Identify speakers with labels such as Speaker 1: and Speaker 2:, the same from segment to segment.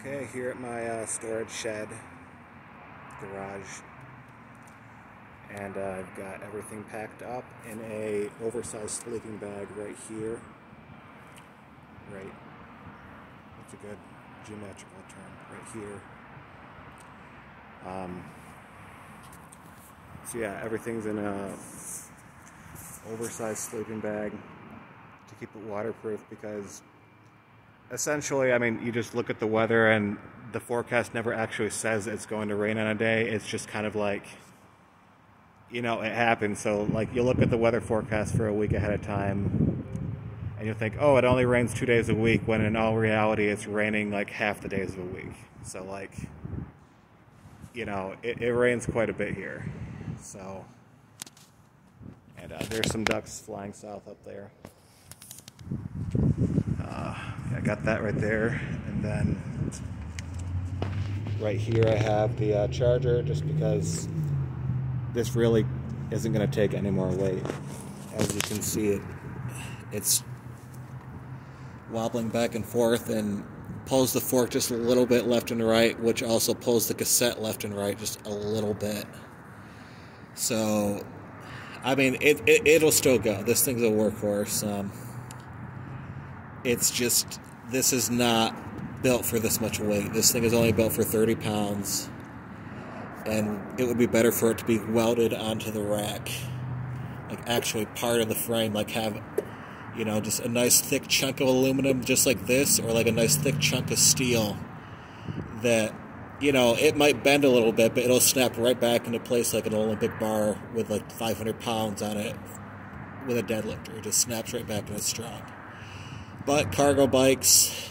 Speaker 1: Okay, here at my uh, storage shed, garage, and uh, I've got everything packed up in a oversized sleeping bag right here. Right, that's a good geometrical term, right here. Um, so yeah, everything's in a oversized sleeping bag to keep it waterproof because essentially, I mean, you just look at the weather and the forecast never actually says it's going to rain on a day. It's just kind of like, you know, it happens. So, like, you look at the weather forecast for a week ahead of time and you think, oh, it only rains two days a week, when in all reality, it's raining like half the days of a week. So, like, you know, it, it rains quite a bit here. So, and uh, there's some ducks flying south up there. I got that right there. And then right here I have the uh, charger just because this really isn't going to take any more weight. As you can see, it it's wobbling back and forth and pulls the fork just a little bit left and right, which also pulls the cassette left and right just a little bit. So, I mean, it, it it'll still go. This thing's a workhorse. Um, it's just this is not built for this much weight. This thing is only built for 30 pounds, and it would be better for it to be welded onto the rack, like actually part of the frame, like have you know just a nice thick chunk of aluminum, just like this, or like a nice thick chunk of steel that you know, it might bend a little bit, but it'll snap right back into place like an Olympic bar with like 500 pounds on it with a deadlifter. It just snaps right back and it's strong. But cargo bikes,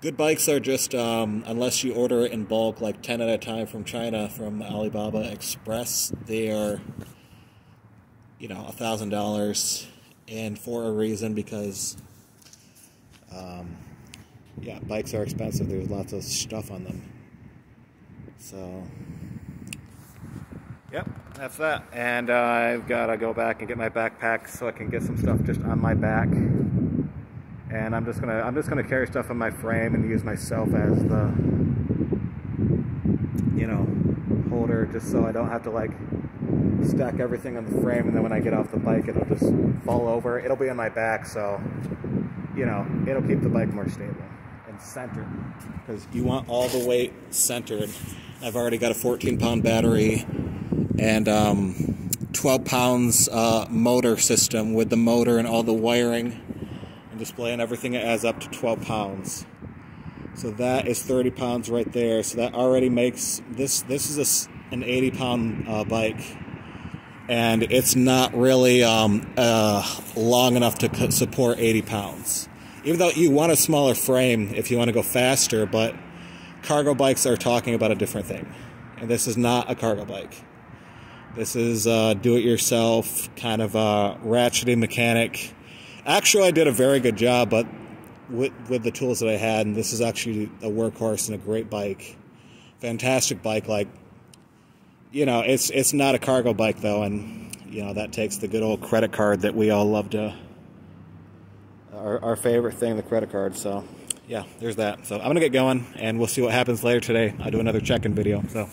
Speaker 1: good bikes are just, um, unless you order it in bulk, like 10 at a time from China from Alibaba Express, they are, you know, a $1,000 and for a reason because, um, yeah, bikes are expensive. There's lots of stuff on them. So, yep, that's that. And uh, I've got to go back and get my backpack so I can get some stuff just on my back. And I'm just gonna I'm just gonna carry stuff in my frame and use myself as the you know holder, just so I don't have to like stack everything on the frame and then when I get off the bike it'll just fall over. It'll be on my back, so you know it'll keep the bike more stable and centered because you want all the weight centered. I've already got a 14 pound battery and um, 12 pounds uh, motor system with the motor and all the wiring and display and everything it adds up to 12 pounds. So that is 30 pounds right there. So that already makes this this is a, an 80 pound uh, bike and it's not really um, uh, long enough to support 80 pounds even though you want a smaller frame if you want to go faster, but cargo bikes are talking about a different thing. And this is not a cargo bike. This is a do-it-yourself kind of a ratcheting mechanic. Actually, I did a very good job, but with, with the tools that I had, and this is actually a workhorse and a great bike. Fantastic bike, like, you know, it's it's not a cargo bike though, and you know that takes the good old credit card that we all love to our, our favorite thing, the credit card. So, yeah, there's that. So I'm gonna get going, and we'll see what happens later today. I'll do another check-in video. So.